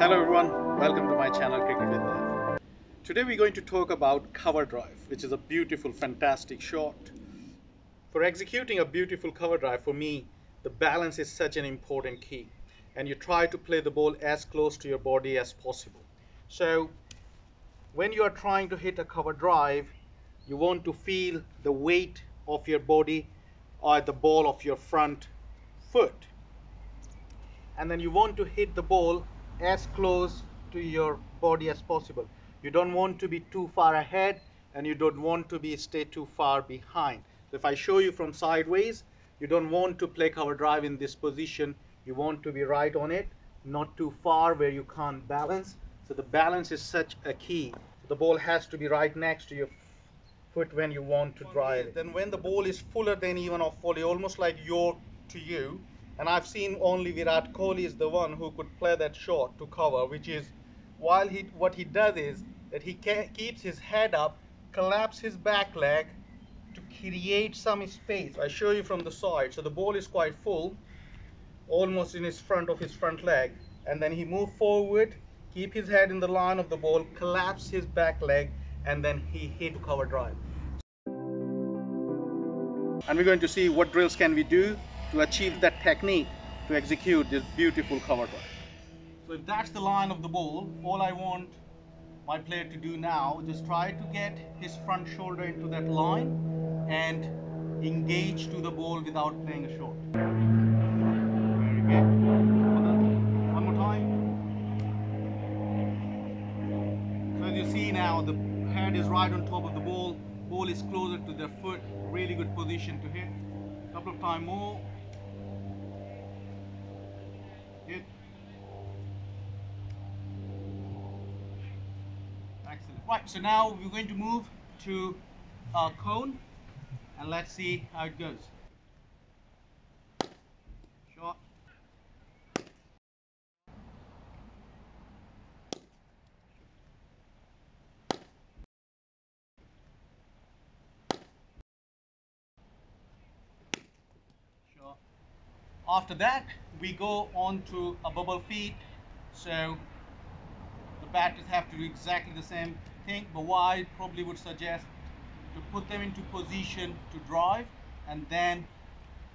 Hello everyone, welcome to my channel Cricket with Nav. Today we're going to talk about cover drive, which is a beautiful, fantastic shot. For executing a beautiful cover drive, for me, the balance is such an important key. And you try to play the ball as close to your body as possible. So when you are trying to hit a cover drive, you want to feel the weight of your body or the ball of your front foot. And then you want to hit the ball as close to your body as possible. You don't want to be too far ahead and you don't want to be stay too far behind. So if I show you from sideways, you don't want to play cover drive in this position. You want to be right on it, not too far where you can't balance. So the balance is such a key. The ball has to be right next to your foot when you want to drive it. Then when the ball is fuller than even half volley, almost like your to you, and I've seen only Virat Kohli is the one who could play that shot to cover, which is while he what he does is that he keeps his head up, collapse his back leg to create some space. I show you from the side. So the ball is quite full, almost in his front of his front leg, and then he move forward, keep his head in the line of the ball, collapse his back leg, and then he hit cover drive. And we're going to see what drills can we do to achieve that technique to execute this beautiful cover drive. So if that's the line of the ball, all I want my player to do now, just try to get his front shoulder into that line and engage to the ball without playing a shot. Very good. One more time. So as you see now, the head is right on top of the ball. Ball is closer to their foot. Really good position to hit. Couple of times more. Hit. Excellent. Right, so now we're going to move to a cone and let's see how it goes. Shot. Shot. After that, we go on to a bubble feed. So the batters have to do exactly the same but what I probably would suggest to put them into position to drive and then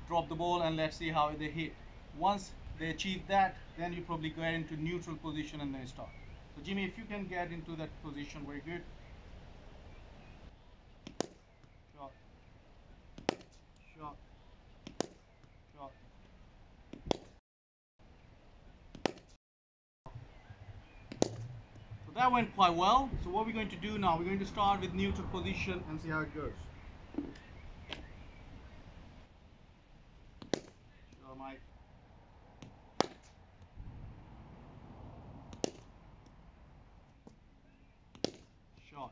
drop the ball and let's see how they hit. Once they achieve that, then you probably go into neutral position and then start. So Jimmy, if you can get into that position, very good. Shot. Shot. That went quite well. So what we're going to do now, we're going to start with neutral position and see how it goes. Shot.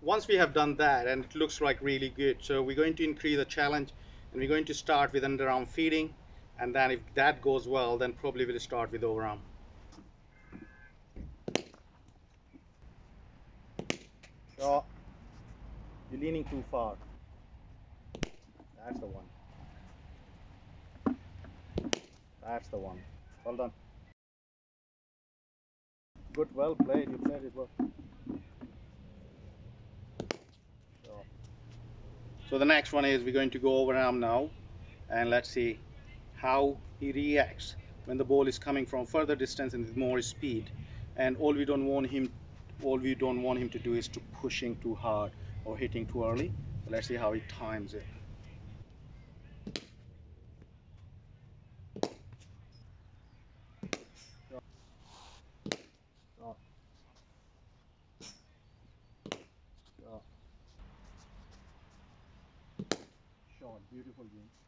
Once we have done that and it looks like really good, so we're going to increase the challenge and we're going to start with underarm feeding and then if that goes well then probably we'll start with overarm. So you're leaning too far. That's the one. That's the one. Well done. Good well played you played it well. So, so the next one is we're going to go overarm now and let's see how he reacts when the ball is coming from further distance and with more speed. And all we don't want him all we don't want him to do is to pushing too hard or hitting too early. So let's see how he times it. Beautiful game.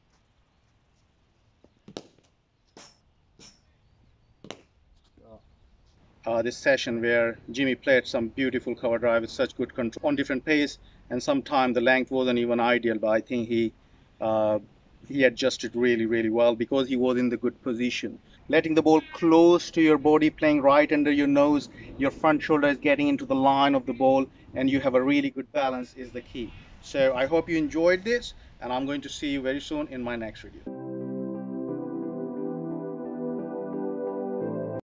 Uh, this session where Jimmy played some beautiful cover drive with such good control on different pace and sometimes the length wasn't even ideal but I think he uh, he adjusted really really well because he was in the good position. Letting the ball close to your body playing right under your nose your front shoulder is getting into the line of the ball and you have a really good balance is the key. So I hope you enjoyed this and I'm going to see you very soon in my next video